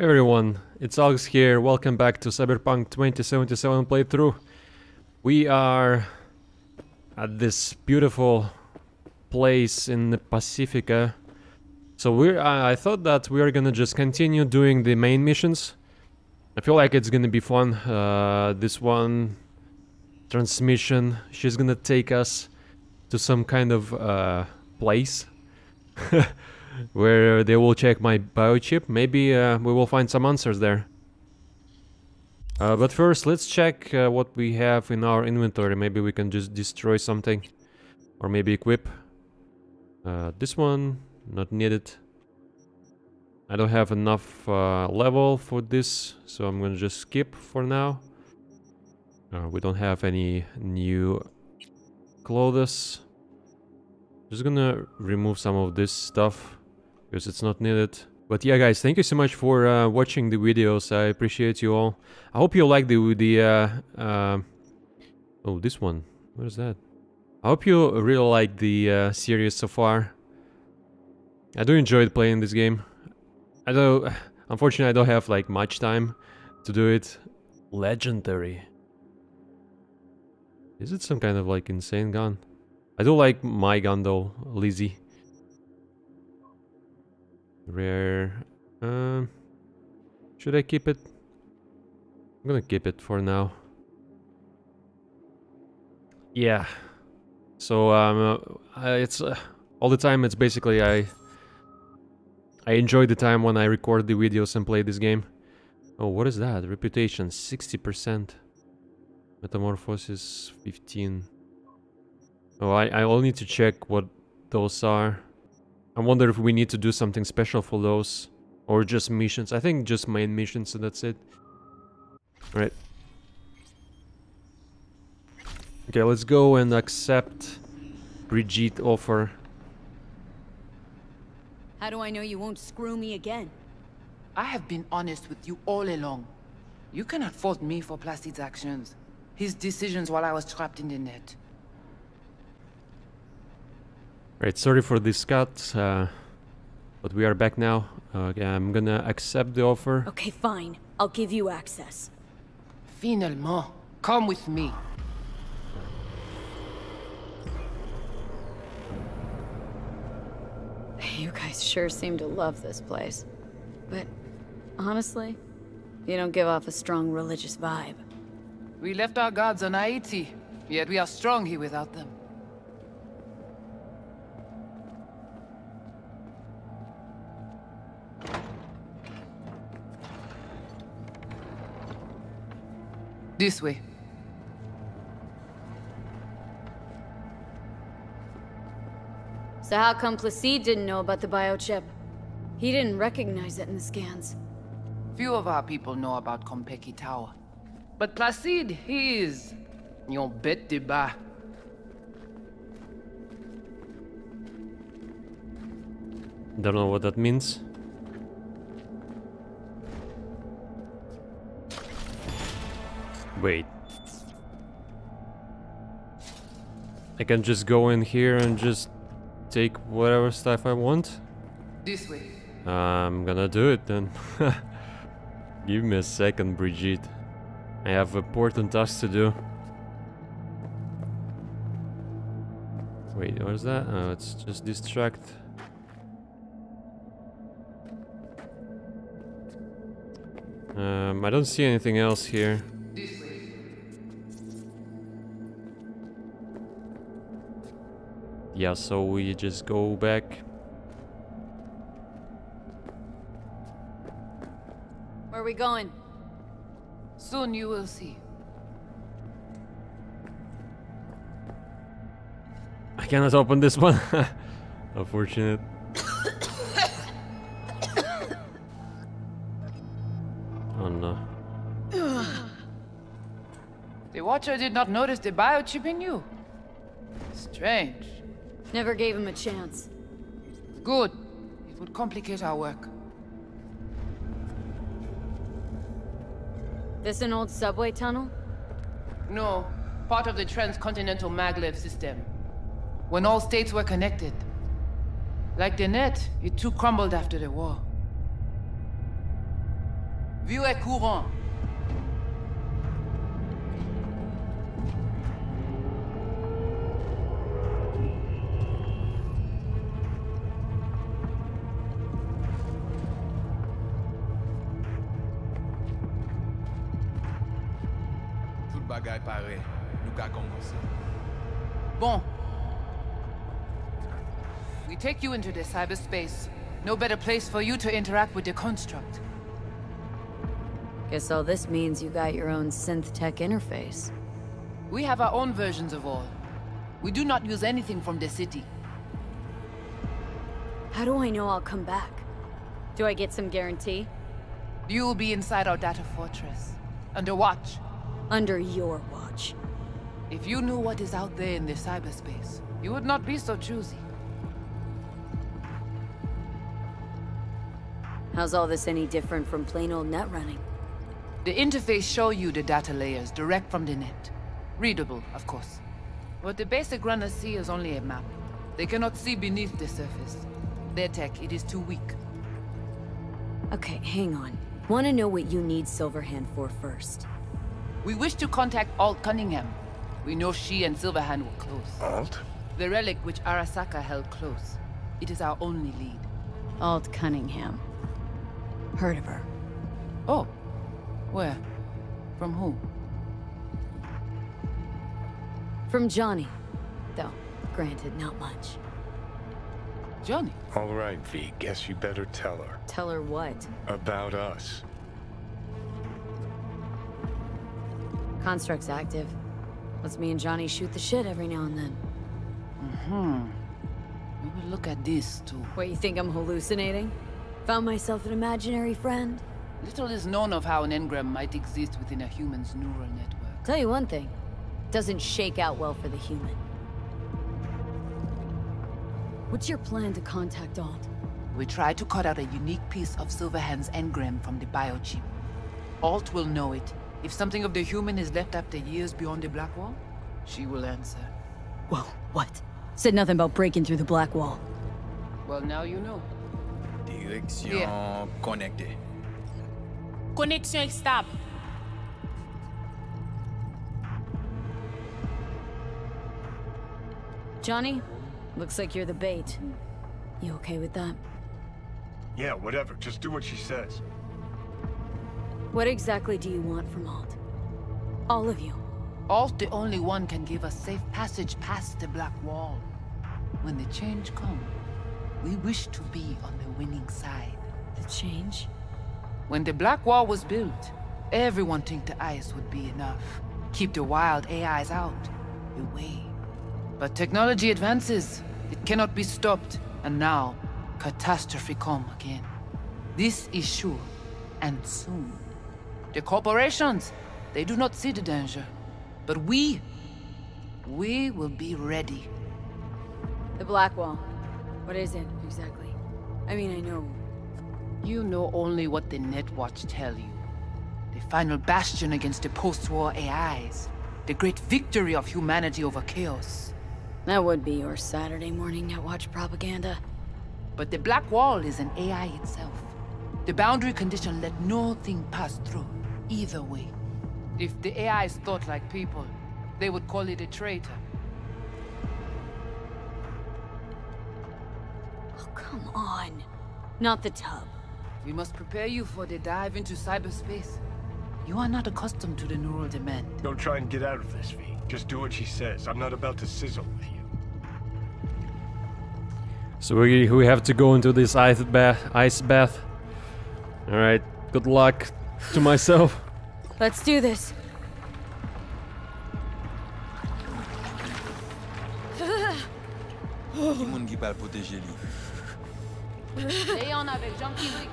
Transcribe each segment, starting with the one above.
everyone, it's Alex here. Welcome back to Cyberpunk 2077 playthrough. We are at this beautiful place in the Pacifica. So we I, thought that we are gonna just continue doing the main missions. I feel like it's gonna be fun. Uh, this one transmission, she's gonna take us to some kind of uh, place where they will check my biochip. Maybe uh, we will find some answers there. Uh, but first, let's check uh, what we have in our inventory. Maybe we can just destroy something. Or maybe equip. Uh, this one, not needed. I don't have enough uh, level for this, so I'm gonna just skip for now. Uh, we don't have any new clothes. Just gonna remove some of this stuff because it's not needed. But yeah, guys, thank you so much for uh, watching the videos. I appreciate you all. I hope you like the the. Uh, uh, oh, this one. What is that? I hope you really like the uh, series so far. I do enjoy playing this game. I don't. Unfortunately, I don't have like much time to do it. Legendary. Is it some kind of like insane gun? I do like my gun though, Lizzie. Rare. Um, should I keep it? I'm gonna keep it for now. Yeah. So um, uh, it's uh, all the time. It's basically I. I enjoy the time when I record the videos and play this game. Oh, what is that? Reputation 60%. Metamorphosis 15. Oh, I, I will need to check what those are. I wonder if we need to do something special for those. Or just missions. I think just main missions, so that's it. Right. Okay, let's go and accept Brigitte offer. How do I know you won't screw me again? I have been honest with you all along. You cannot fault me for Placide's actions. His decisions while I was trapped in the net. Right, sorry for this cut, uh, but we are back now. Uh, okay, I'm gonna accept the offer. Okay, fine. I'll give you access. Finalement, come with me. You guys sure seem to love this place. But honestly, you don't give off a strong religious vibe. We left our gods on Haiti, yet we are strong here without them. This way. So how come Placide didn't know about the biochip? He didn't recognize it in the scans. Few of our people know about Konpeki Tower. But Placide, he is... Yon bête de bas. Don't know what that means. Wait. I can just go in here and just take whatever stuff I want? This way. I'm gonna do it then. Give me a second, Brigitte. I have important tasks to do. Wait, what is that? Oh, it's just distract. Um, I don't see anything else here. Yeah, so we just go back. Where are we going? Soon you will see. I cannot open this one. Unfortunate. oh no. The Watcher did not notice the biochip in you. Strange. Never gave him a chance. Good. It would complicate our work. This an old subway tunnel? No, part of the transcontinental maglev system. When all states were connected. Like the net, it too crumbled after the war. View est courant. Bon. We take you into the cyberspace. No better place for you to interact with the construct. Guess all this means you got your own synth tech interface. We have our own versions of all. We do not use anything from the city. How do I know I'll come back? Do I get some guarantee? You will be inside our data fortress, under watch. Under your watch. If you knew what is out there in the cyberspace, you would not be so choosy. How's all this any different from plain old net running? The interface show you the data layers direct from the net. Readable, of course. What the basic runners see is only a map. They cannot see beneath the surface. Their tech, it is too weak. Okay, hang on. Wanna know what you need Silverhand for first. We wish to contact Alt Cunningham. We know she and Silverhand were close. Alt? The relic which Arasaka held close. It is our only lead. Alt Cunningham. Heard of her. Oh. Where? From who? From Johnny. Though, granted, not much. Johnny. All right, V. Guess you better tell her. Tell her what? About us. Construct's active. Lets me and Johnny shoot the shit every now and then. Mm-hmm. We will look at this, too. What, you think I'm hallucinating? Found myself an imaginary friend? Little is known of how an engram might exist within a human's neural network. Tell you one thing. It Doesn't shake out well for the human. What's your plan to contact Alt? We try to cut out a unique piece of Silverhand's engram from the biochip. Alt will know it. If something of the human is left after years beyond the Black Wall, she will answer. Whoa, what? Said nothing about breaking through the black wall. Well, now you know. Direksyon konekte. Connexion stable. Johnny, looks like you're the bait. You okay with that? Yeah, whatever. Just do what she says. What exactly do you want from Alt? All of you. Alt, the only one, can give us safe passage past the Black Wall. When the change comes, we wish to be on the winning side. The change? When the Black Wall was built, everyone think the ice would be enough. Keep the wild AIs out, away. But technology advances. It cannot be stopped. And now, catastrophe come again. This is sure, and soon. The corporations, they do not see the danger. But we, we will be ready. The black wall. What is it, exactly? I mean, I know. You know only what the Netwatch tell you. The final bastion against the post-war AIs. The great victory of humanity over chaos. That would be your Saturday morning Netwatch propaganda. But the Black Wall is an AI itself. The boundary condition let nothing pass through, either way. If the AIs thought like people, they would call it a traitor. Oh, come on. Not the tub. We must prepare you for the dive into cyberspace. You are not accustomed to the neural demand. Don't try and get out of this, V. Just do what she says. I'm not about to sizzle with you. So we, we have to go into this ice bath. Ice bath. All right. Good luck to myself. Let's do this. Ki moun ki pal proteje li. Léon avec Jean Kiwi.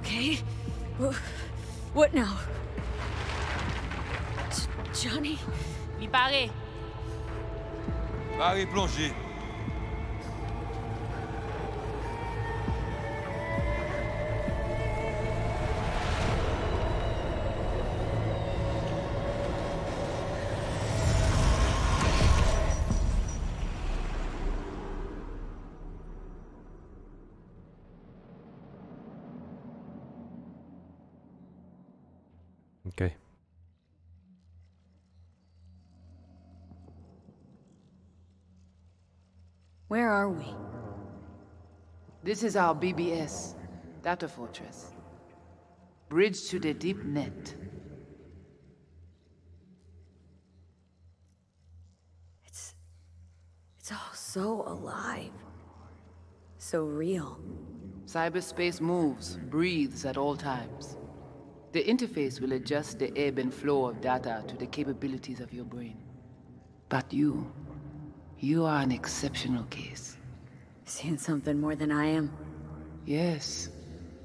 Okay. What now? J- Johnny? Li pare. Pare plonje. Okay. Where are we? This is our BBS, Data Fortress. Bridge to the deep net. It's. It's all so alive. So real. Cyberspace moves, breathes at all times. The interface will adjust the ebb and flow of data to the capabilities of your brain. But you, you are an exceptional case. Seeing something more than I am. Yes,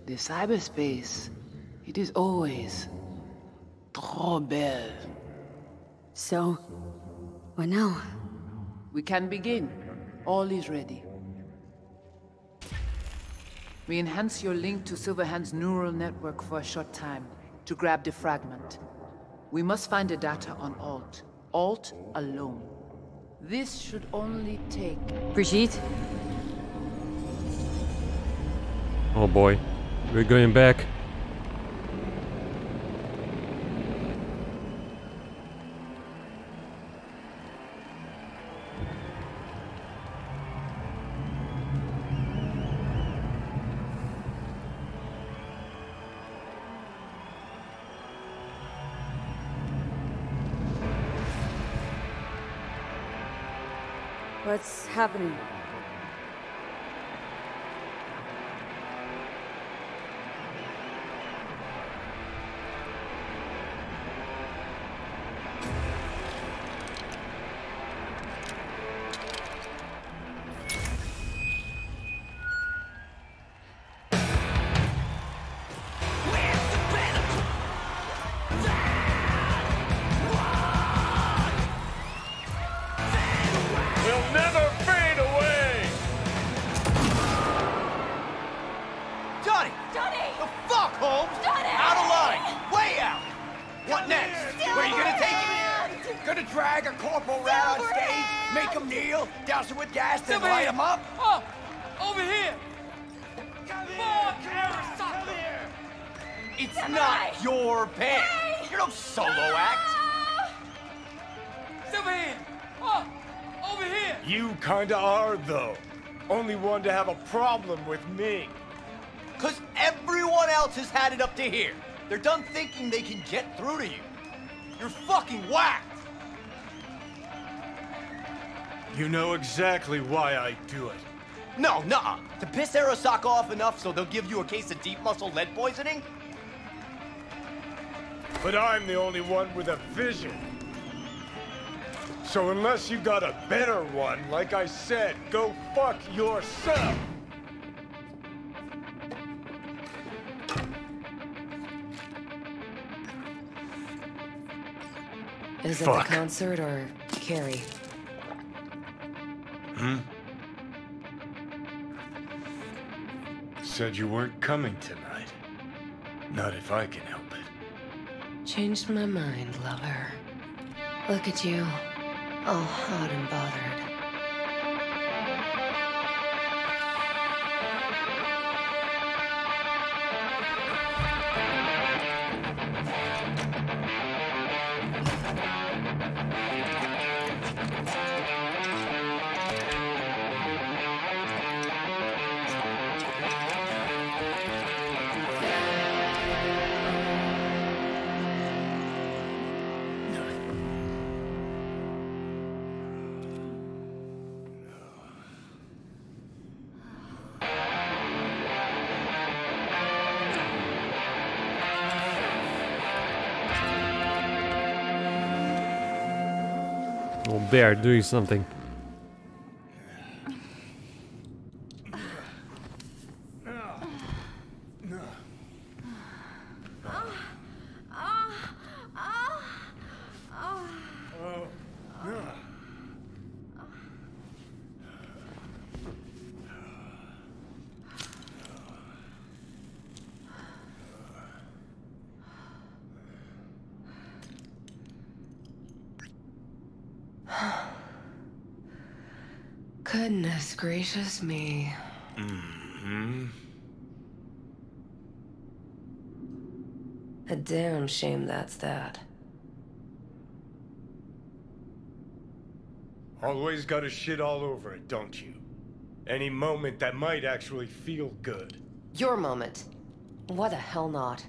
the cyberspace, it is always trop belle. So. What now? We can begin. All is ready. We enhance your link to Silverhand's neural network for a short time to grab the fragment. We must find the data on Alt. Alt alone. This should only take... Brigitte? Oh boy. We're going back. Happening? Have a problem with me. Cause everyone else has had it up to here. They're done thinking they can get through to you. You're fucking whacked. You know exactly why I do it. No, nuh-uh. To piss Arasaka off enough so they'll give you a case of deep muscle lead poisoning? But I'm the only one with a vision. So unless you got a better one, like I said, go fuck yourself. Is Fuck. it the concert or Carrie? Hmm? Said you weren't coming tonight. Not if I can help it. Changed my mind, lover. Look at you, Oh, all hot and bothered. Bear doing something. Gracious me. Mm-hmm. A damn shame that's that. Always gotta shit all over it, don't you? Any moment that might actually feel good. Your moment. Why the hell not?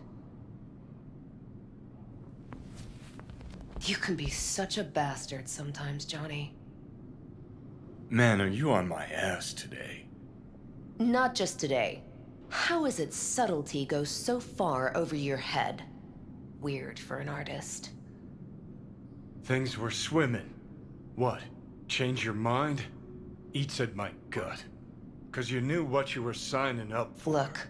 You can be such a bastard sometimes, Johnny. Man, are you on my ass today? Not just today. How is it subtlety goes so far over your head? Weird for an artist. Things were swimming. What? Change your mind? Eats at my gut. Cause you knew what you were signing up for. Look,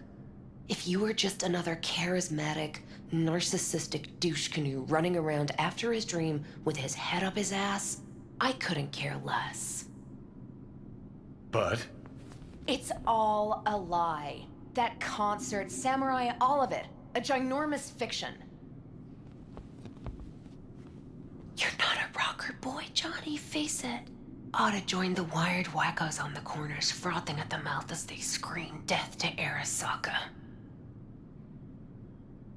if you were just another charismatic, narcissistic douche canoe running around after his dream with his head up his ass, I couldn't care less. But? It's all a lie. That concert, Samurai, all of it. A ginormous fiction. You're not a rocker boy, Johnny, face it. Ought to join the wired wackos on the corners, frothing at the mouth as they scream death to Arasaka.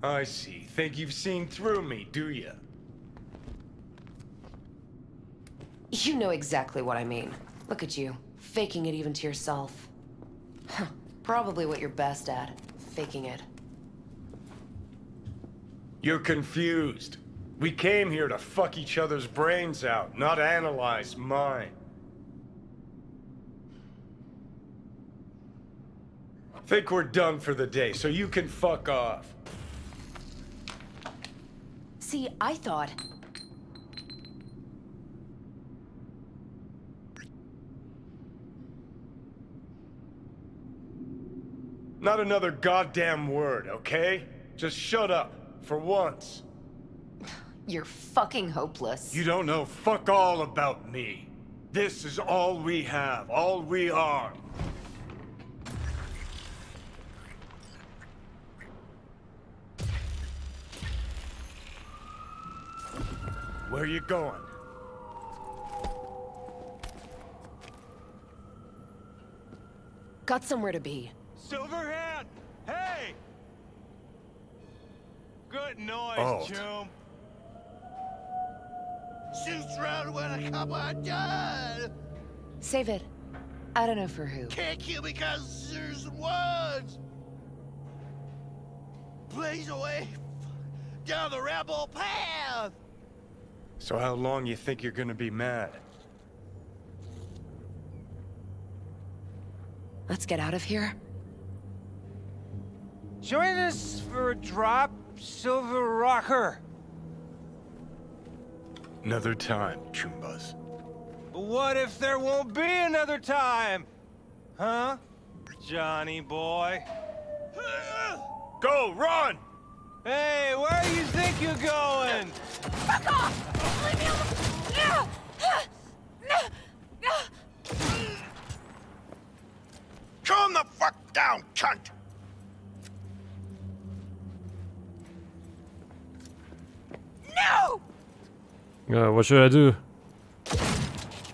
I see. Think you've seen through me, do ya? You know exactly what I mean. Look at you, faking it even to yourself. Huh, Probably what you're best at, faking it. You're confused. We came here to fuck each other's brains out, not analyze mine. Think we're done for the day, so you can fuck off. See, I thought Not another goddamn word, okay? Just shut up, for once. you're fucking hopeless. You don't know fuck all about me. This is all we have, all we are. Where you going? Got somewhere to be. Silverhand! Hey! Good noise, oh. Alt. chum. Shoots round when I come undone. Save it. I don't know for who. Can't kill because there's words. Blaze away down the rebel path. So how long you think you're gonna be mad? Let's get out of here. Join us for a drop, Silver Rocker. Another time, Choombas. But what if there won't be another time? Huh? Johnny boy? Go, run! Hey, where do you think you're going? Fuck off! Leave me alone! Calm the fuck down, cunt. No! Uh, what should I do?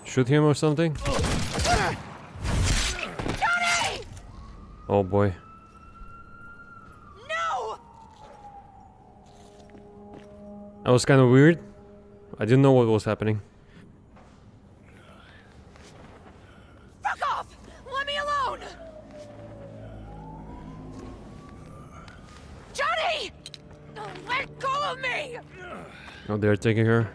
Shoot him or something? Johnny! Oh boy. No! That was kind of weird. I didn't know what was happening. Fuck off! Let me alone! Johnny! Let go of me! Oh, they're taking her.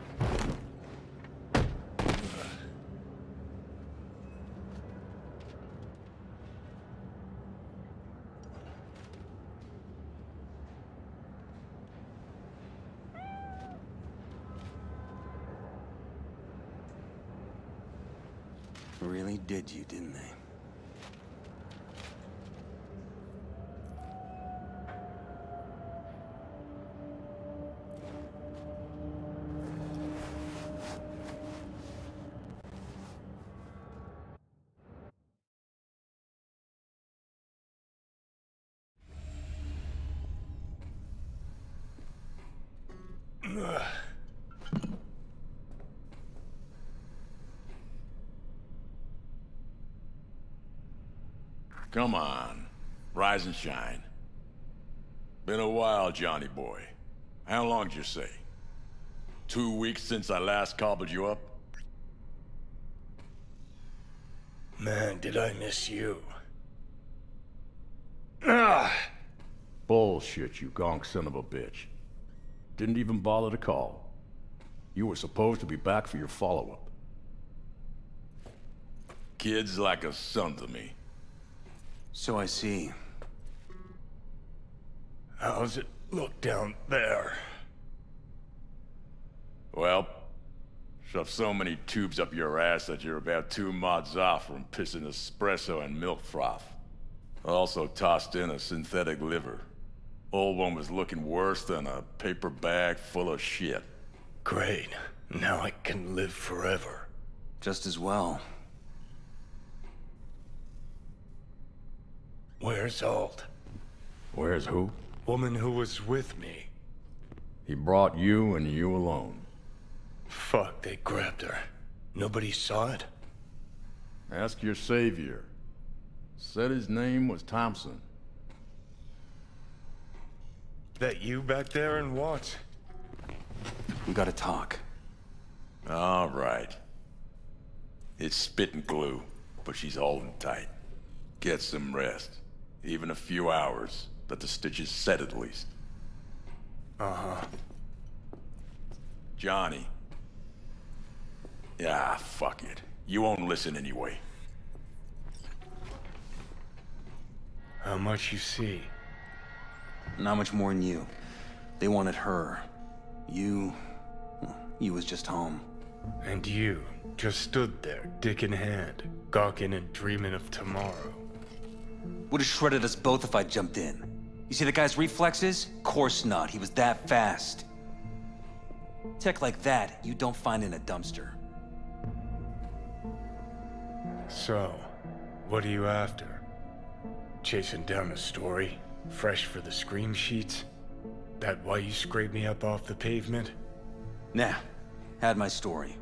You say? Two weeks since I last cobbled you up? Man, did I miss you. Ah! Bullshit, you gonk son of a bitch. Didn't even bother to call. You were supposed to be back for your follow-up. Kid's like a son to me. So I see. How's it look down there? Well, shove so many tubes up your ass that you're about two mods off from pissing espresso and milk froth. Also tossed in a synthetic liver. Old one was looking worse than a paper bag full of shit. Great. Now I can live forever. Just as well. Where's Alt? Where's who? Woman who was with me. He brought you and you alone. Fuck, they grabbed her. Nobody saw it? Ask your savior. Said his name was Thompson. That you back there in what? We gotta talk. All right. It's spit and glue, but she's holding tight. Get some rest. Even a few hours. Let the stitches set at least. Uh-huh. Johnny. Yeah, fuck it. You won't listen anyway. How much you see? Not much more than you. They wanted her. You... You was just home. And you just stood there, dick in hand, gawking and dreaming of tomorrow. Would have shredded us both if I jumped in. You see the guy's reflexes? Course not. He was that fast. Tech like that, you don't find in a dumpster. So, what are you after? Chasing down a story? Fresh for the scream sheets? That why you scraped me up off the pavement? Nah, had my story.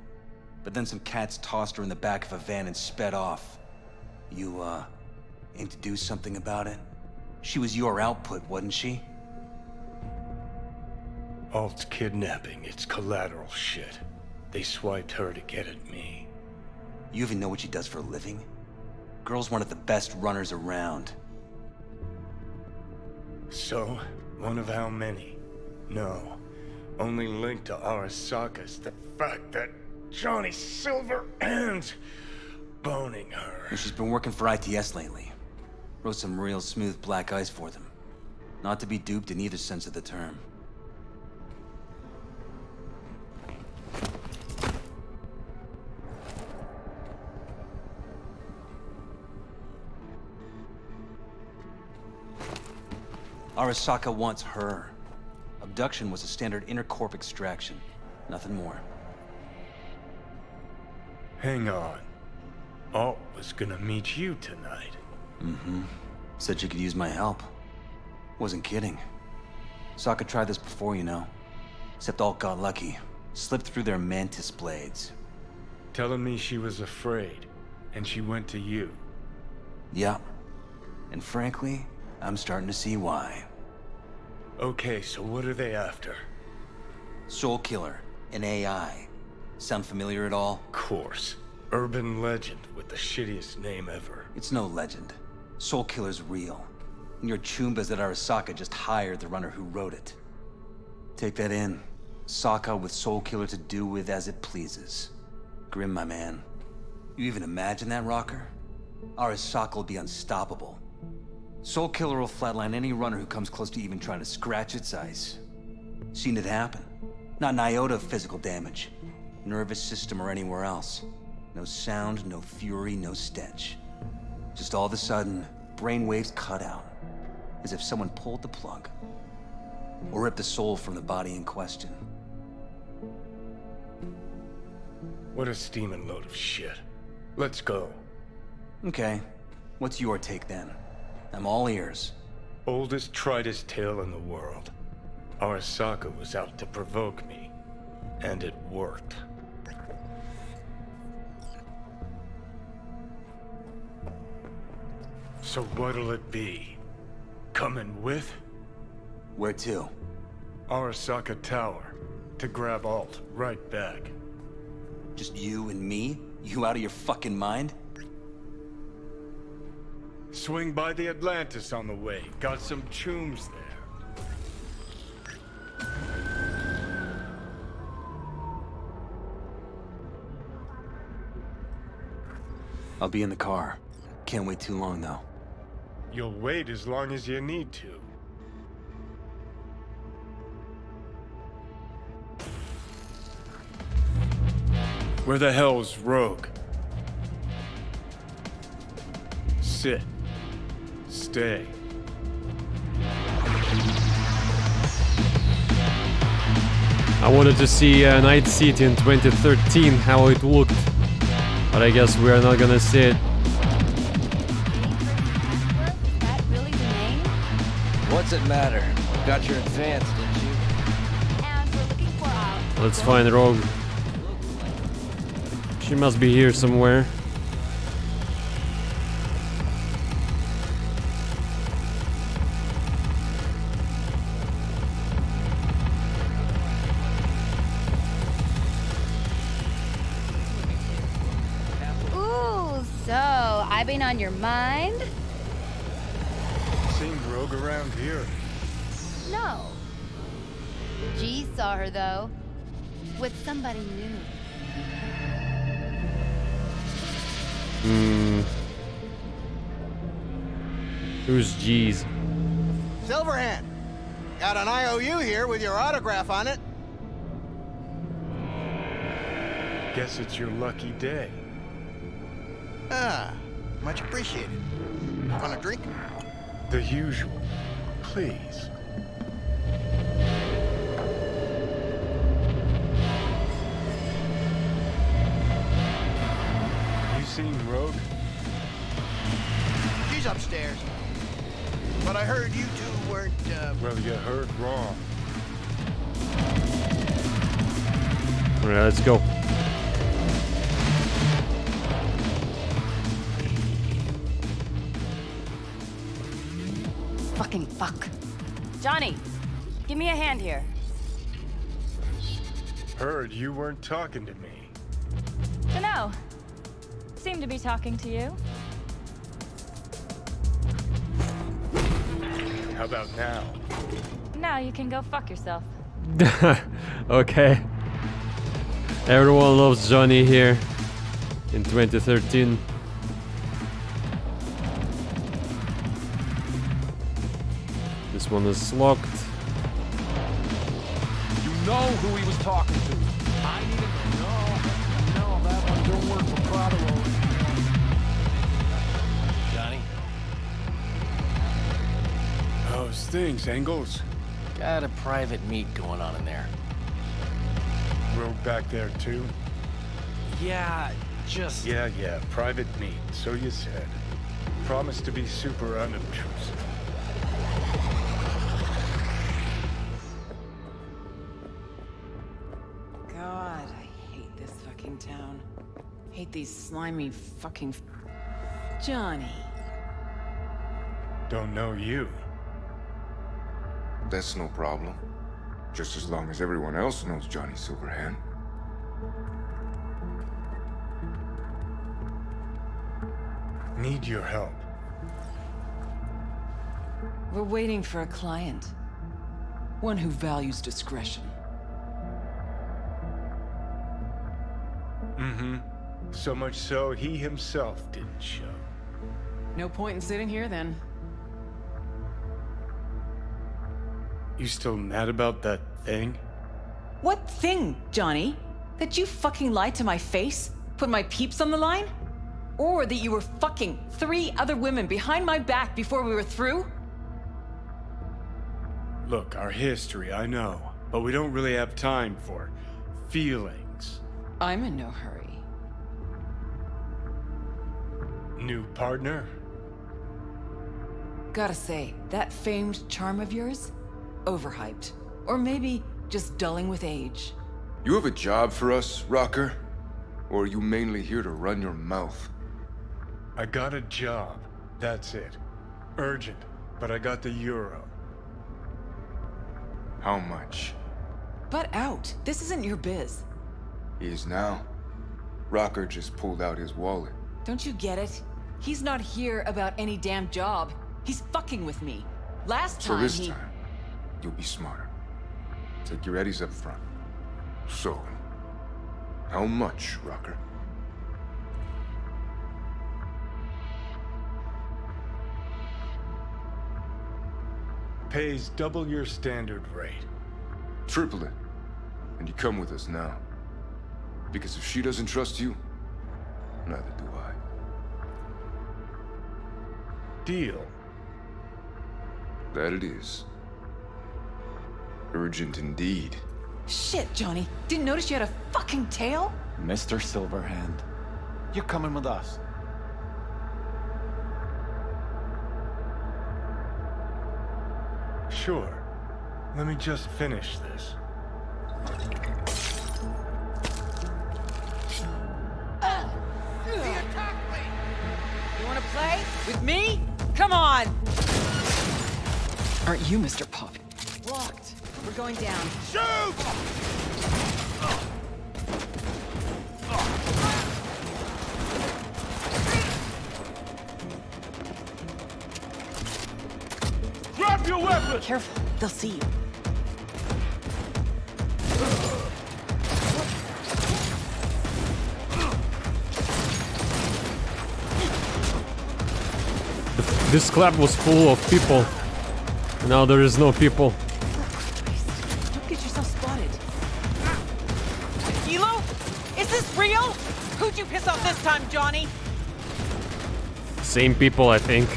But then some cats tossed her in the back of a van and sped off. You, uh, aim to do something about it? She was your output, wasn't she? Alt's kidnapping, it's collateral shit. They swiped her to get at me. You even know what she does for a living? Girl's one of the best runners around. So, one of how many? No. Only linked to Arasaka's the fact that Johnny Silver and boning her. And she's been working for ITS lately. Wrote some real smooth black ice for them. Not to be duped in either sense of the term. Arasaka wants her. Abduction was a standard intercorp extraction. Nothing more. Hang on. Alt was gonna meet you tonight. Mm-hmm. Said she could use my help. Wasn't kidding. Saka tried this before, you know. Except Alt got lucky. Slipped through their mantis blades. Telling me she was afraid, and she went to you. Yep. And frankly, I'm starting to see why. Okay, so what are they after? Soulkiller, an AI. Sound familiar at all? Of Course. Urban legend with the shittiest name ever. It's no legend. Soulkiller's real. And your Choombas at Arasaka just hired the runner who wrote it. Take that in. Saka with Soulkiller to do with as it pleases. Grim, my man. You even imagine that, Rocker? Arasaka will be unstoppable. Soulkiller will flatline any runner who comes close to even trying to scratch its ice. Seen it happen. Not an iota of physical damage. Nervous system or anywhere else. No sound, no fury, no stench. Just all of a sudden, brainwaves cut out. As if someone pulled the plug. Or ripped the soul from the body in question. What a steaming load of shit. Let's go. Okay. What's your take then? I'm all ears. Oldest tritest tale in the world. Arasaka was out to provoke me. And it worked. So what'll it be? Coming with? Where to? Arasaka Tower. To grab Alt right back. Just you and me? You out of your fucking mind? Swing by the Atlantis on the way. Got some chooms there. I'll be in the car. Can't wait too long, though. You'll wait as long as you need to. Where the hell's Rogue? Sit. Stay. I wanted to see uh, Night City in 2013, how it looked. But I guess we are not gonna see it. that really the name? What's it matter? Got your advance, didn't you? And we're looking for Let's find Rogue. She must be here somewhere. On your mind? Seen Rogue around here. No. G saw her though. With somebody new. Hmm. Who's G's? Silverhand, got an IOU here with your autograph on it. Guess it's your lucky day. Ah, much appreciated. Want a drink? The usual. Please. You seen Rogue? She's upstairs. But I heard you two weren't, uh... Well, you heard wrong. Alright, let's go. Fucking fuck. Johnny, give me a hand here. Heard you weren't talking to me. Dunno. Seem to be talking to you. How about now? Now you can go fuck yourself. okay. Everyone loves Johnny here in 2013. One is locked. You know who he was talking to. I need to know. No, that one don't work for Prado. Johnny? How's things, Engels? Got a private meet going on in there. Rogue back there too? Yeah, just... Yeah, yeah, private meet, so you said. Promise to be super unobtrusive. These slimy fucking... f- Johnny. Don't know you. That's no problem. Just as long as everyone else knows Johnny Silverhand. Need your help. We're waiting for a client. One who values discretion. Mm-hmm. So much so, he himself didn't show. No point in sitting here then. You still mad about that thing? What thing, Johnny? That you fucking lied to my face? Put my peeps on the line? Or that you were fucking three other women behind my back before we were through? Look, our history, I know. But we don't really have time for feelings. I'm in no hurry. New partner? Gotta say, that famed charm of yours? Overhyped. Or maybe just dulling with age. You have a job for us, Rocker? Or are you mainly here to run your mouth? I got a job. That's it. Urgent, but I got the euro. How much? But out. This isn't your biz. He Is now. Rocker just pulled out his wallet. Don't you get it? He's not here about any damn job. He's fucking with me. Last So time this he... time, you'll be smarter. Take your eddies up front. So, how much, Rocker? Pays double your standard rate. Triple it. And you come with us now. Because if she doesn't trust you, neither do Deal. That it is. Urgent indeed. Shit, Johnny. Didn't notice you had a fucking tail? Mr. Silverhand, you're coming with us. Sure. Let me just finish this. You wanna play? With me? Come on! Aren't you Mr. Pop? Locked. We're going down. Shoot! Grab your weapon! Careful, they'll see you. This club was full of people. Now there is no people. Don't get yourself spotted. Hilo? Is this real? Who'd you piss off this time, Johnny? Same people, I think.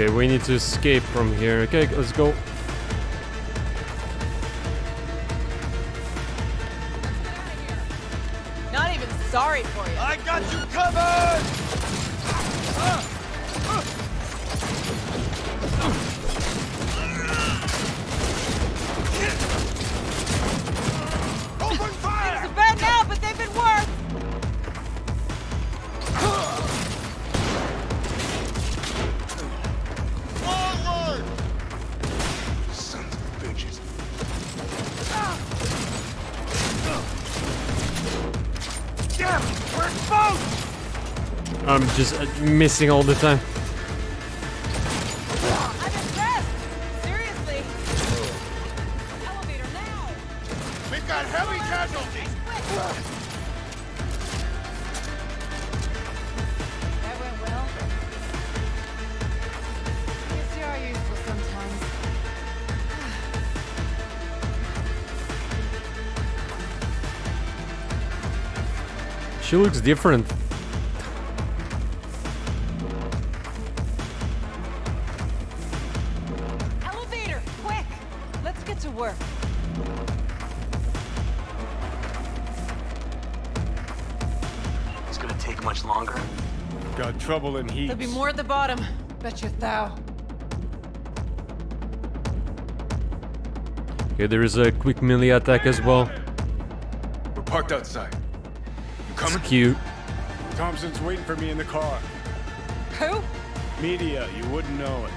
Okay, we need to escape from here. Okay, let's go. Not even sorry for you. I got you covered! Open just missing all the time. I'm impressed. Seriously. Trouble in heat. There'll be more at the bottom. Bet you thou. Okay, there is a quick melee attack as well. We're parked outside. You It's coming? cute. Thompson's waiting for me in the car. Who? Media, you wouldn't know it.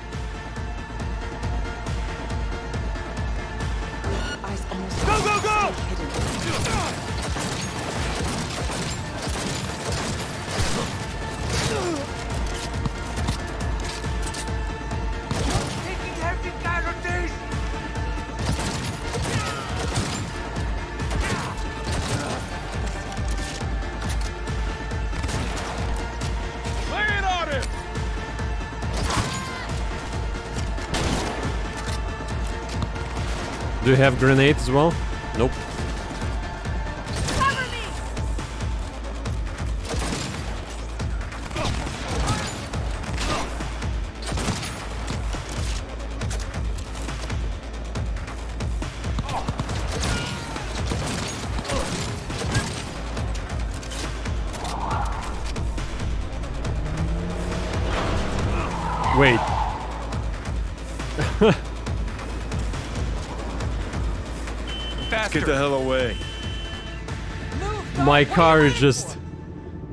Do you have grenades as well? Nope. My car just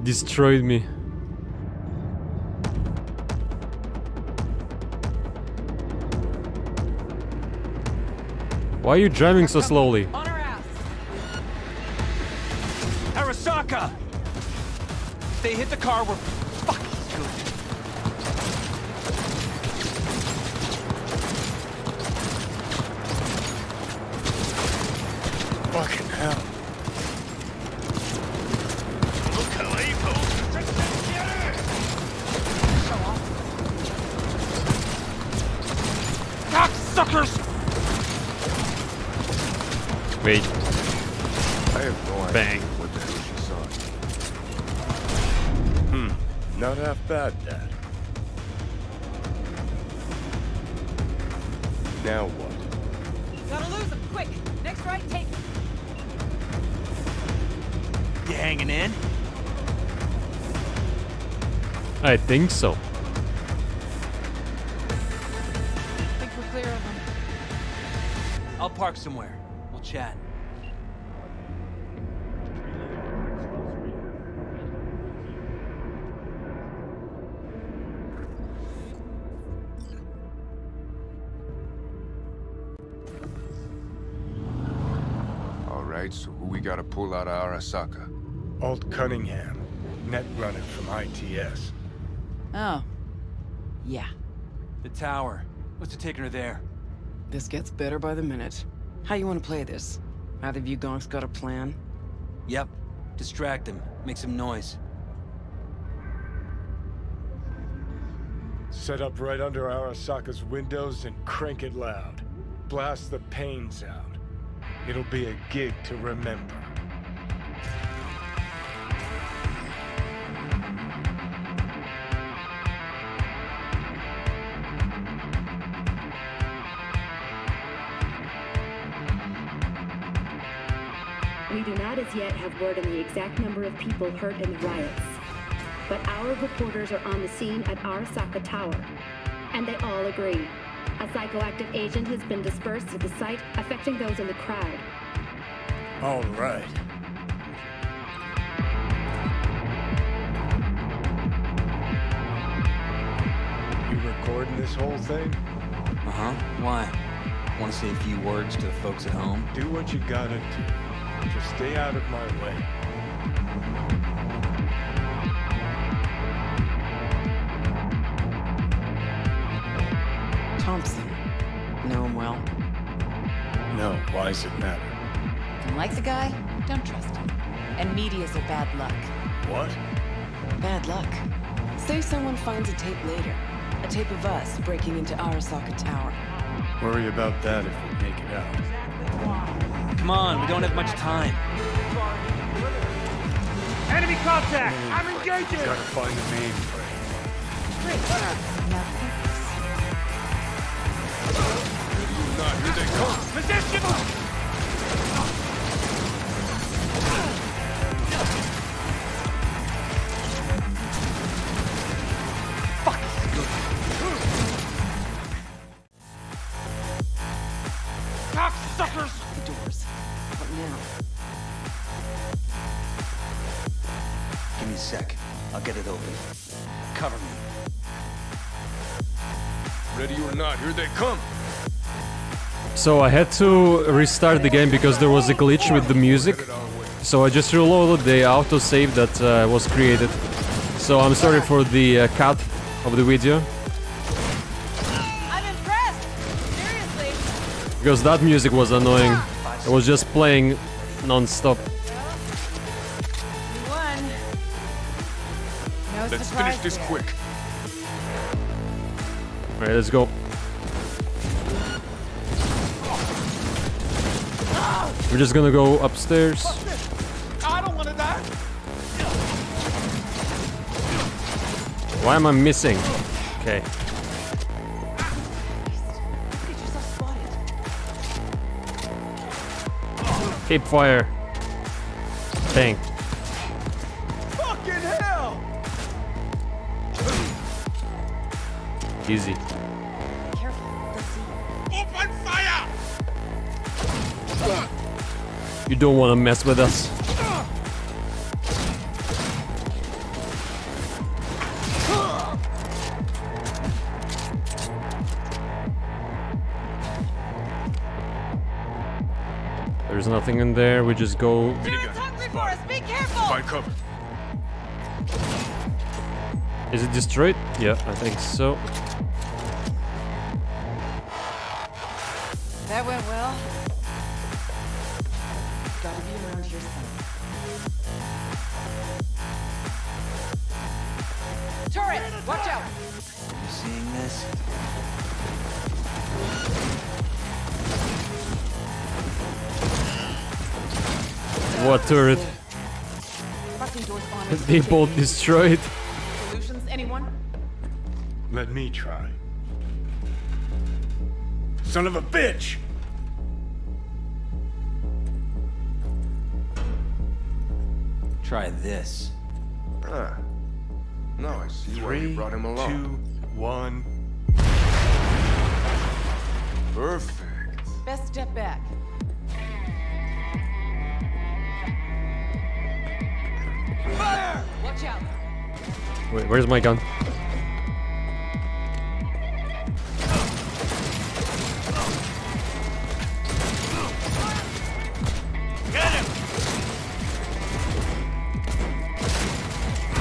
destroyed me. Why are you driving so slowly? Think so. think we're clear of him. I'll park somewhere. We'll chat. All right, so who we gotta pull out of Arasaka? Alt Cunningham, net runner from ITS. Oh. Yeah. The tower. What's it taking her there? This gets better by the minute. How you want to play this? Either of you gonks got a plan? Yep. Distract him. Make some noise. Set up right under Arasaka's windows and crank it loud. Blast the panes out. It'll be a gig to remember. Word on the exact number of people hurt in the riots. But our reporters are on the scene at Arasaka Tower. And they all agree. A psychoactive agent has been dispersed to the site, affecting those in the crowd. All right. You recording this whole thing? Uh-huh. Why? Want to say a few words to the folks at home? Do what you gotta do. Just stay out of my way. Thompson. Know him well? No, why's it matter? Don't like the guy? Don't trust him. And medias are bad luck. What? Bad luck. Say someone finds a tape later. A tape of us breaking into Arasaka Tower. Worry about that if we make it out. Come on, we don't have much time. Enemy contact! I'm oh engaging! Gotta find the mainframe. Not they come. Position! So I had to restart the game because there was a glitch with the music. So I just reloaded the autosave that uh, was created. So I'm sorry for the uh, cut of the video. I'm impressed! Seriously! Because that music was annoying. It was just playing non-stop. You won. No Let's finish this quick. Alright, let's go. We're just gonna go upstairs. I don't want to die! Why am I missing? Okay. Keep fire. Bang. Fucking hell! Easy. Don't want to mess with us. There's nothing in there. We just go. for us. Be careful. Find cover. Is it destroyed? Yeah, I think so. Seeing this? What turret? Fucking doors on us. They both destroyed. Solutions, anyone? Let me try. Son of a bitch! Try this. Ah. Now I see why you brought him along. two, one. Perfect. Best step back. Fire! Watch out. Wait, where's my gun?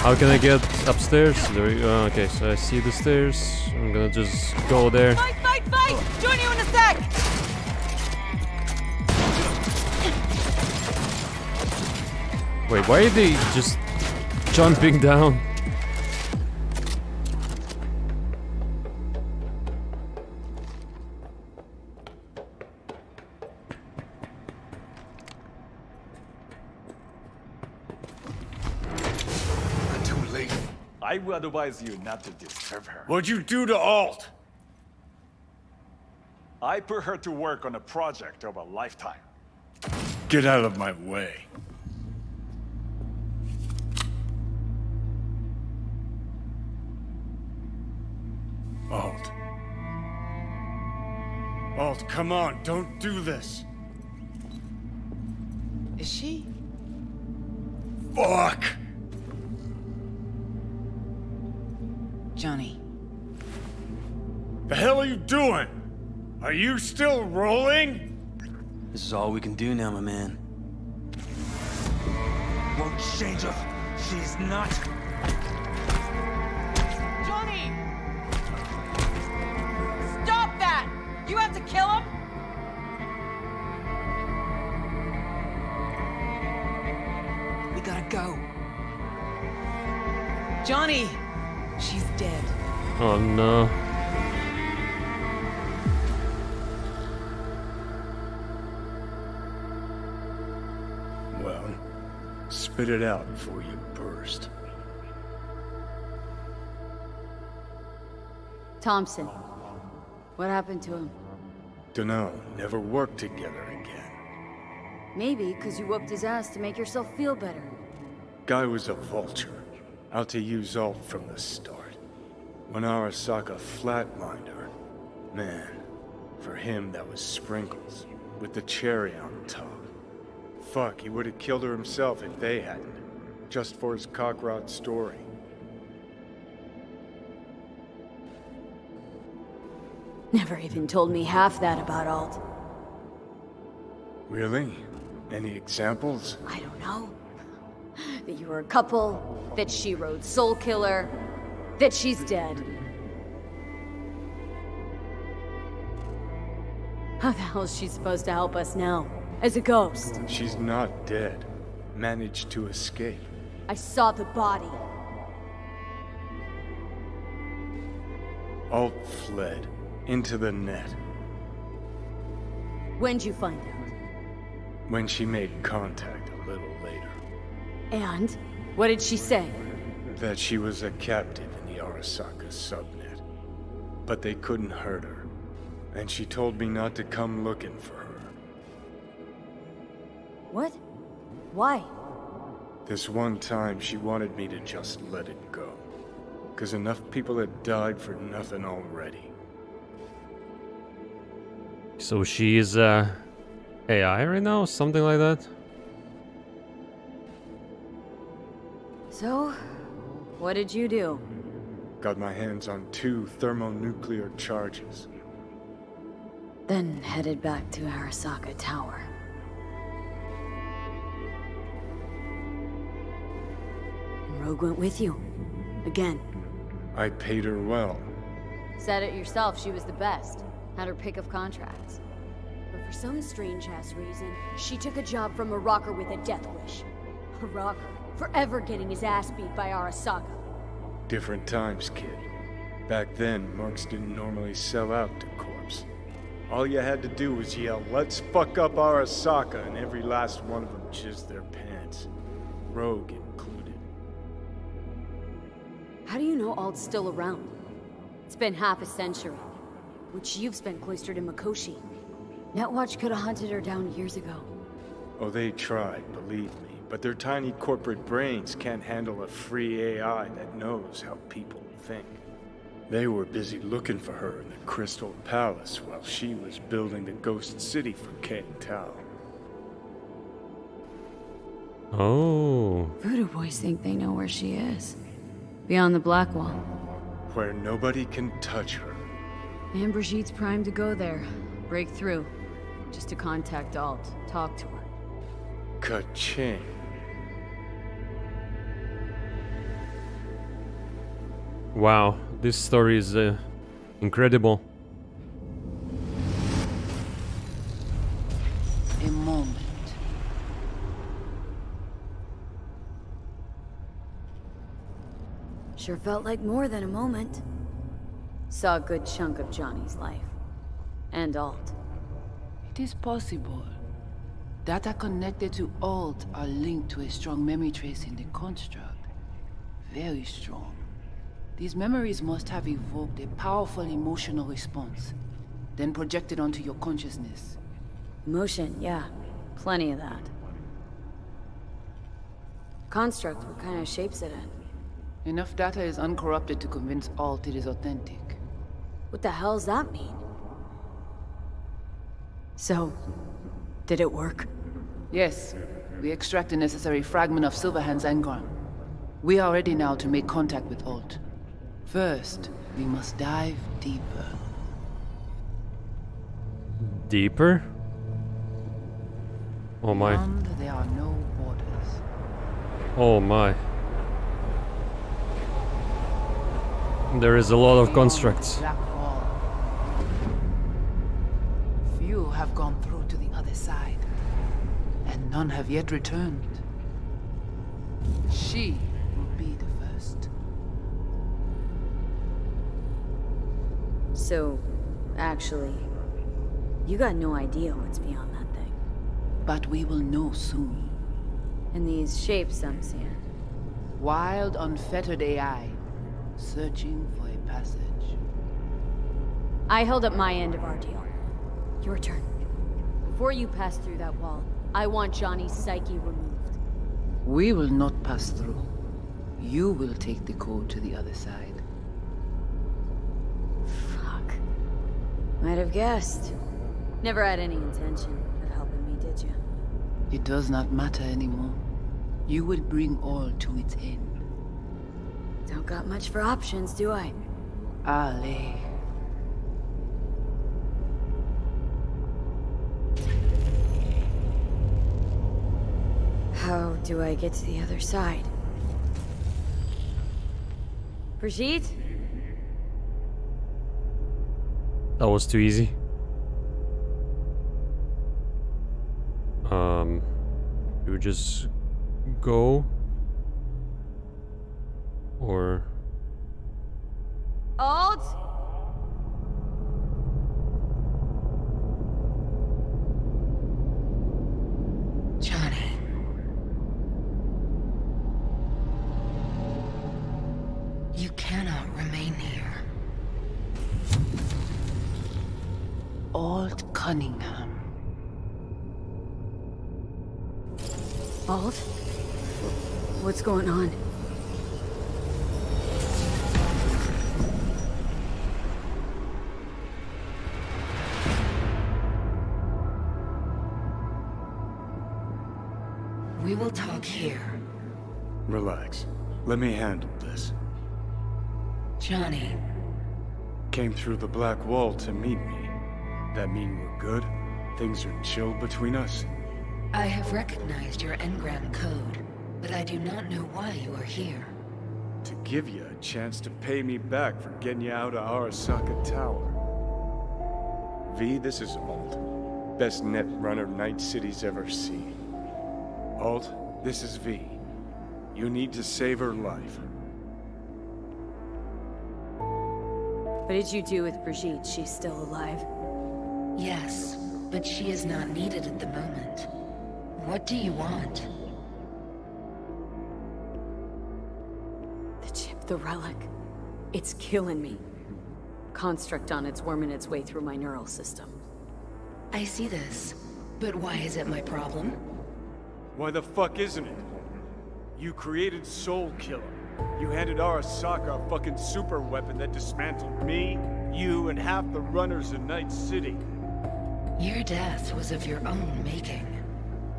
How can I get upstairs? There we go. Uh, okay, so I see the stairs. I'm gonna just go there. Fight, fight, fight! Join you in a sec! Wait, why are they just jumping down? Would advise you not to disturb her. What'd you do to Alt? I put her to work on a project of a lifetime. Get out of my way. Alt. Alt, come on, don't do this. Is she? Fuck! Johnny. The hell are you doing? Are you still rolling? This is all we can do now, my man. Won't change her. She's not. No. Well, spit it out before you burst. Thompson. What happened to him? Dunno, never worked together again. Maybe because you whooped his ass to make yourself feel better. Guy was a vulture, out to use all from the start. When Arasaka flatlined her, man, for him that was sprinkles, with the cherry on top. Fuck, he would have killed her himself if they hadn't, just for his cockrot story. Never even told me half that about Alt. Really? Any examples? I don't know. That you were a couple, that she rode Soulkiller, that she's dead. How the hell is she supposed to help us now? As a ghost? She's not dead. Managed to escape. I saw the body. Alt fled. Into the net. When'd you find out? When she made contact a little later. And? What did she say? That she was a captive Arasaka subnet. But they couldn't hurt her. And she told me not to come looking for her. What? Why? This one time she wanted me to just let it go. Because enough people had died for nothing already. So she is uh, AI right now, something like that. So, what did you do? Got my hands on two thermonuclear charges. Then headed back to Arasaka Tower. And Rogue went with you. Again. I paid her well. Said it yourself, she was the best. Had her pick of contracts. But for some strange-ass reason, she took a job from a rocker with a death wish. A rocker, forever getting his ass beat by Arasaka. Different times, kid. Back then, mercs didn't normally sell out to Corps. All you had to do was yell, let's fuck up Arasaka, and every last one of them jizzed their pants. Rogue included. How do you know Alt's still around? It's been half a century, which you've spent cloistered in Mikoshi. Netwatch could have hunted her down years ago. Oh, they tried, believe me. But their tiny corporate brains can't handle a free AI that knows how people think. They were busy looking for her in the Crystal Palace while she was building the Ghost City for Kang Tao. Oh. Voodoo boys think they know where she is. Beyond the Black Wall. Where nobody can touch her. And Brigitte's primed to go there. Break through. Just to contact Alt. Talk to her. Ka-ching. Wow, this story is uh, incredible. A moment. Sure felt like more than a moment. Saw a good chunk of Johnny's life. And Alt. It is possible. Data connected to Alt are linked to a strong memory trace in the construct. Very strong. These memories must have evoked a powerful emotional response, then projected onto your consciousness. Emotion, yeah. Plenty of that. Construct, what kind of shapes it in? Enough data is uncorrupted to convince Alt it is authentic. What the hell's that mean? So, did it work? Yes. We extract the necessary fragment of Silverhand's engram. We are ready now to make contact with Alt. First, we must dive deeper. Deeper? Oh my. Beyond, there are no borders. Oh my. There is a lot of constructs. Few have gone through to the other side, and none have yet returned. She will be the first. So, actually, you got no idea what's beyond that thing. But we will know soon. And these shapes I'm seeing. Wild, unfettered AI, searching for a passage. I held up my end of our deal. Your turn. Before you pass through that wall, I want Johnny's psyche removed. We will not pass through. You will take the code to the other side. Might have guessed. Never had any intention of helping me, did you? It does not matter anymore. You will bring all to its end. Don't got much for options, do I? Ali. How do I get to the other side? Brigitte? That was too easy. Um, you just go or Black Wall to meet me. That mean we're good? Things are chill between us? I have recognized your engram code, but I do not know why you are here. To give you a chance to pay me back for getting you out of Arasaka Tower. V, this is Alt. Best net runner Night City's ever seen. Alt, this is V. You need to save her life. What did you do with Brigitte? She's still alive? Yes, but she is not needed at the moment. What do you want? The chip, the relic. It's killing me. Construct on its worming its way through my neural system. I see this, but why is it my problem? Why the fuck isn't it? You created Soulkiller. You handed Arasaka a fucking super weapon that dismantled me, you, and half the runners in Night City. Your death was of your own making.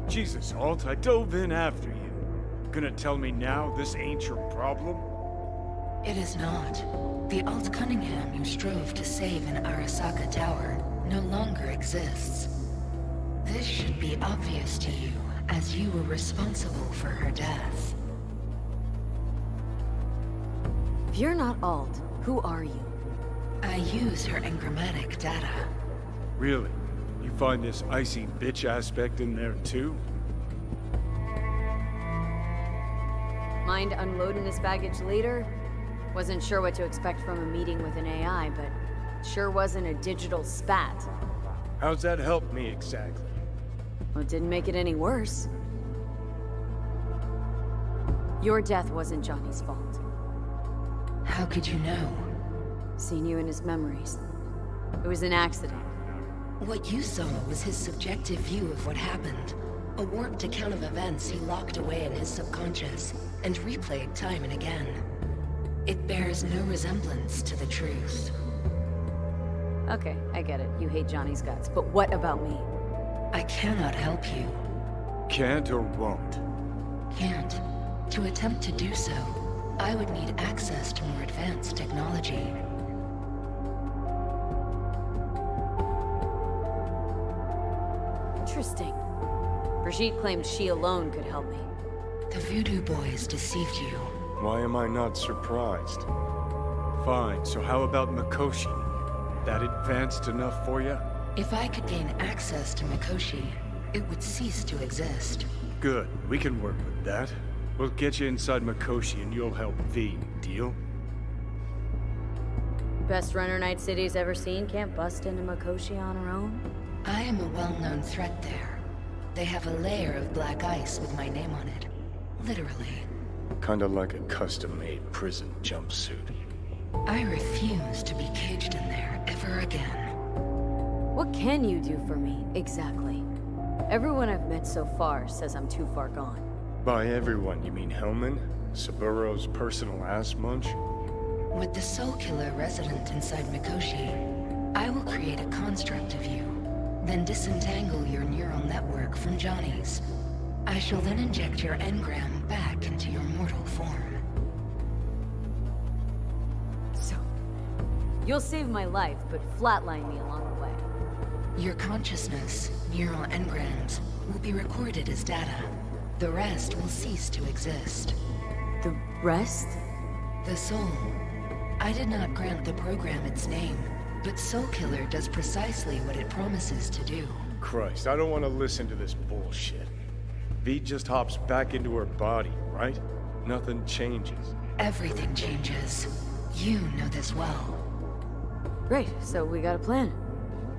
Jesus, Alt, I dove in after you. Gonna tell me now this ain't your problem? It is not. The Alt Cunningham you strove to save in Arasaka Tower no longer exists. This should be obvious to you, as you were responsible for her death. You're not Alt, who are you? I use her engrammatic data. Really? You find this icy bitch aspect in there too? Mind unloading this baggage later? Wasn't sure what to expect from a meeting with an AI, but sure wasn't a digital spat. How's that help me exactly? Well, it didn't make it any worse. Your death wasn't Johnny's fault. How could you know? Seen you in his memories. It was an accident. What you saw was his subjective view of what happened. A warped account of events he locked away in his subconscious and replayed time and again. It bears no resemblance to the truth. Okay, I get it. You hate Johnny's guts, but what about me? I cannot help you. Can't or won't? Can't. To attempt to do so, I would need access to more advanced technology. Interesting. Brigitte claimed she alone could help me. The Voodoo Boys deceived you. Why am I not surprised? Fine, so how about Mikoshi? That advanced enough for you? If I could gain access to Mikoshi, it would cease to exist. Good, we can work with that. We'll get you inside Mikoshi and you'll help V, deal? Best runner Night City's ever seen can't bust into Mikoshi on her own? I am a well-known threat there. They have a layer of black ice with my name on it. Literally. Kinda like a custom-made prison jumpsuit. I refuse to be caged in there ever again. What can you do for me, exactly? Everyone I've met so far says I'm too far gone. By everyone, you mean Hellman? Saburo's personal ass munch? With the Soulkiller resident inside Mikoshi, I will create a construct of you, then disentangle your neural network from Johnny's. I shall then inject your engram back into your mortal form. So, you'll save my life, but flatline me along the way. Your consciousness, neural engrams, will be recorded as data. The rest will cease to exist. The rest? The soul. I did not grant the program its name, but Soulkiller does precisely what it promises to do. Christ, I don't want to listen to this bullshit. V just hops back into her body, right? Nothing changes. Everything changes. You know this well. Great, so we got a plan.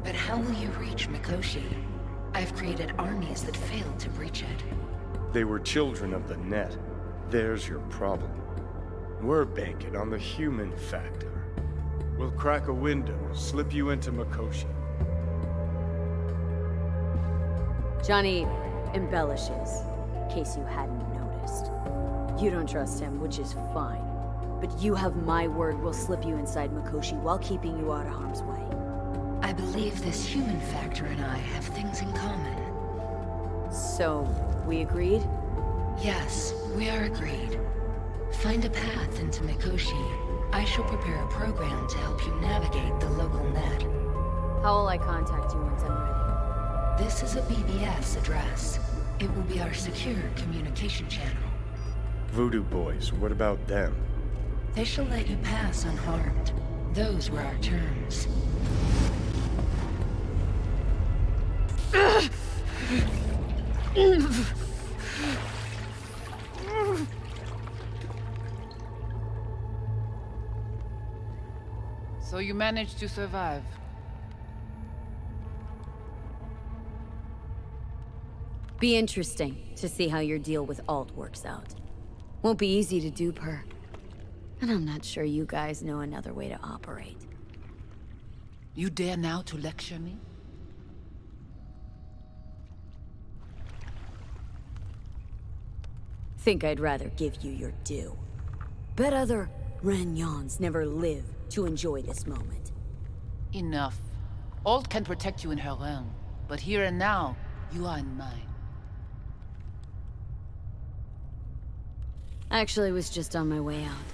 But how will you reach Mikoshi? I've created armies that failed to breach it. They were children of the net. There's your problem. We're banking on the human factor. We'll crack a window, slip you into Mikoshi. Johnny embellishes, in case you hadn't noticed. You don't trust him, which is fine. But you have my word we'll slip you inside Mikoshi while keeping you out of harm's way. I believe this human factor and I have things in common. So, we agreed? Yes, we are agreed. Find a path into Mikoshi. I shall prepare a program to help you navigate the local net. How will I contact you once I'm ready? This is a BBS address. It will be our secure communication channel. Voodoo boys, what about them? They shall let you pass unharmed. Those were our terms. So you managed to survive. Be interesting to see how your deal with Alt works out. Won't be easy to dupe her. And I'm not sure you guys know another way to operate. You dare now to lecture me? Think I'd rather give you your due. Bet other Renyons never live to enjoy this moment. Enough. Alt can protect you in her realm, but here and now, you are in mine. I actually was just on my way out.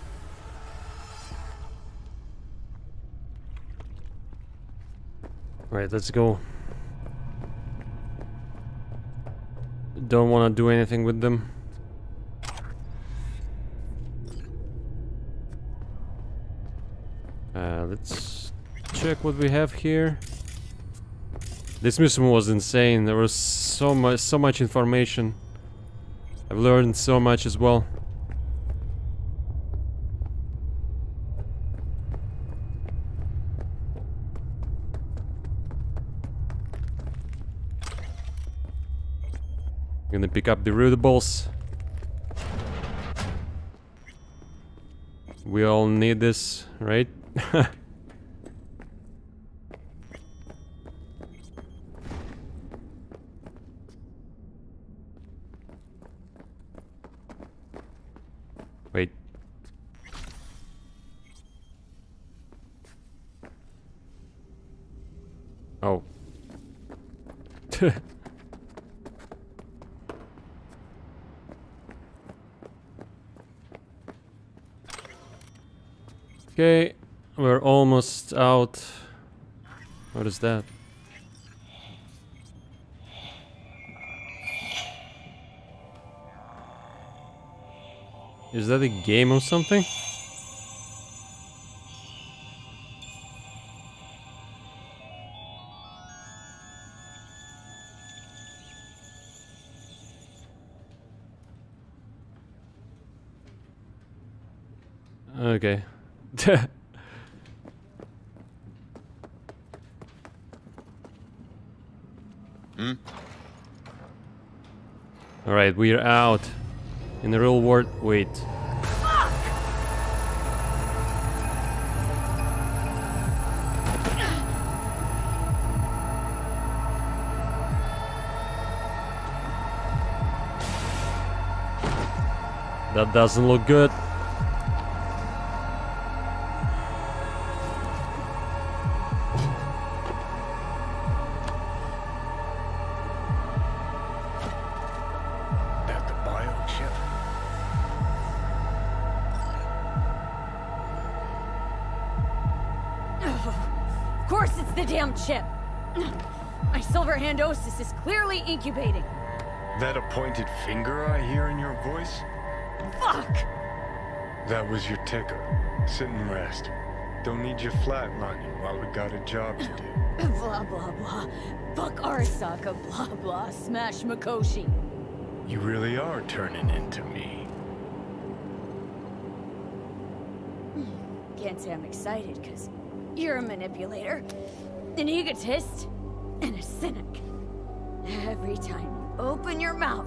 Right, let's go. Don't want to do anything with them. Check what we have here. This mission was insane. There was so much, so much information. I've learned so much as well. Gonna pick up the rootables. We all need this, right? Wait. Oh. Okay, we're almost out. What is that? Is that a game or something? Out. In the real world. Wait. That doesn't look good. Incubating. That appointed finger I hear in your voice? Fuck! That was your ticker. Sit and rest. Don't need you flatlining while we got a job to do. blah blah blah. Fuck Arasaka, blah blah. Smash Mikoshi. You really are turning into me. Hmm. Can't say I'm excited, because you're a manipulator, an egotist, and a cynic. Every time you open your mouth,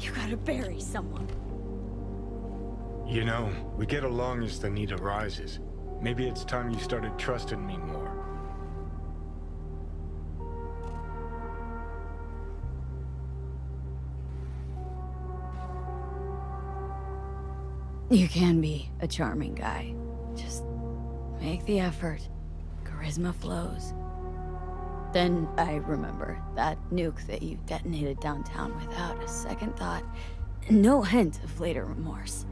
you gotta bury someone. You know, we get along as the need arises. Maybe it's time you started trusting me more. You can be a charming guy. Just make the effort. Charisma flows. Then I remember that nuke that you detonated downtown without a second thought. No hint of later remorse.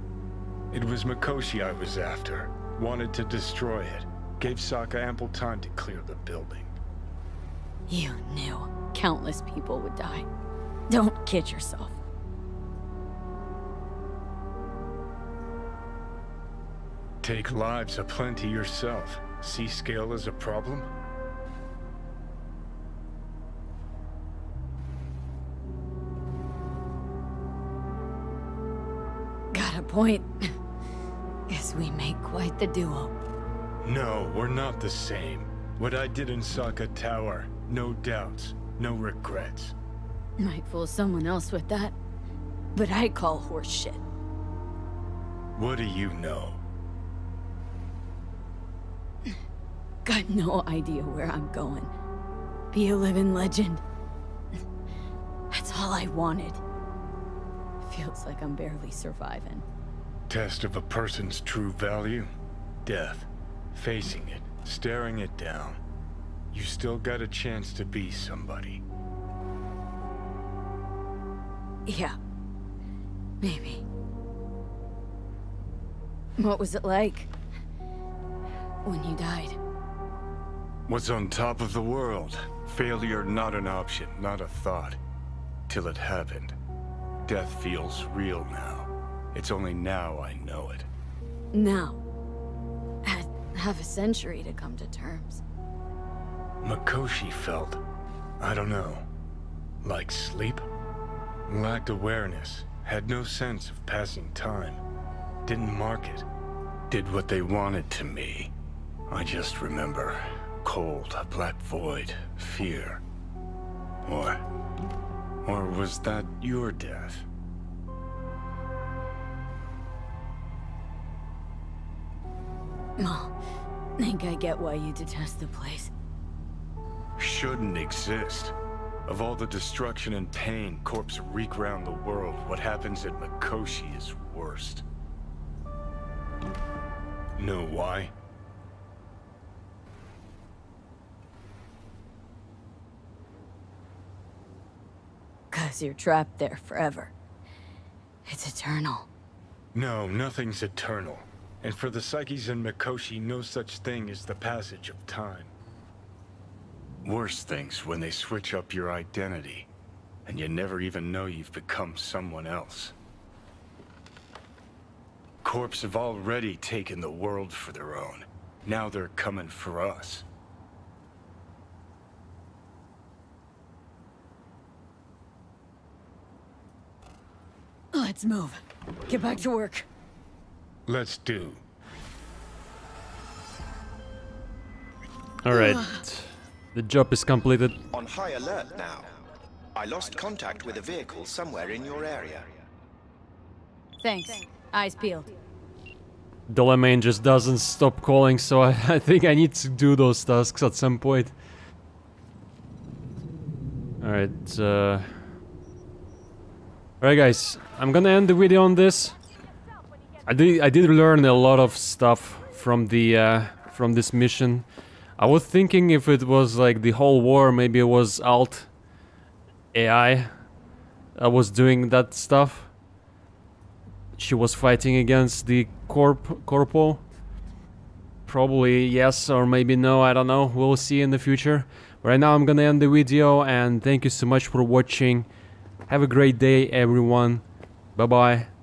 It was Mikoshi I was after. Wanted to destroy it. Gave Saka ample time to clear the building. You knew countless people would die. Don't kid yourself. Take lives aplenty yourself. See scale as a problem? Point. Guess we make quite the duo. No, we're not the same. What I did in Saka Tower, no doubts, no regrets. Might fool someone else with that, but I call horse shit. What do you know? Got no idea where I'm going. Be a living legend. That's all I wanted. Feels like I'm barely surviving. Test of a person's true value? Death. Facing it, staring it down. You still got a chance to be somebody. Yeah. Maybe. What was it like? When you died? What's on top of the world? Failure not an option, not a thought. Till it happened. Death feels real now. It's only now I know it. Now. Had half a century to come to terms. Mikoshi felt, I don't know, like sleep? Lacked awareness, had no sense of passing time. Didn't mark it. Did what they wanted to me. I just remember cold, a black void, fear. Or... or was that your death? Oh, think I get why you detest the place. Shouldn't exist. Of all the destruction and pain corpse wreak round the world, what happens at Mikoshi is worst. Know why? Cause you're trapped there forever. It's eternal. No, nothing's eternal. And for the Psyches in Mikoshi, no such thing as the passage of time. Worse things when they switch up your identity, and you never even know you've become someone else. Corps have already taken the world for their own. Now they're coming for us. Let's move. Get back to work. Let's do. Alright. The job is completed. On high alert now. I lost contact with a vehicle somewhere in your area. Thanks. Eyes peeled. Delamain just doesn't stop calling, so I, I think I need to do those tasks at some point. Alright, uh... Alright guys, I'm gonna end the video on this. I did, I did learn a lot of stuff from the, uh, from this mission. I was thinking if it was like the whole war, maybe it was Alt AI that was doing that stuff. She was fighting against the corp corpo. Probably yes or maybe no, I don't know. We'll see in the future. Right now I'm gonna end the video and thank you so much for watching. Have a great day everyone. Bye bye.